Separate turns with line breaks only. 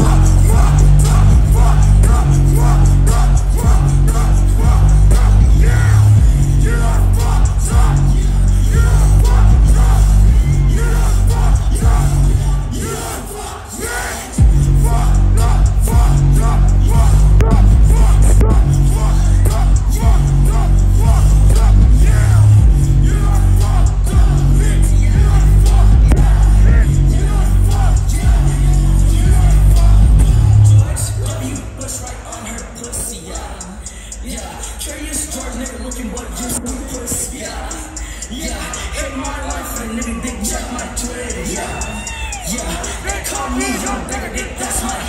rock. Curious George nigga looking what you pussy. Yeah, yeah. Hit my life and nigga big check my Twitter. Yeah, yeah. They call me young beggar dick, that's my.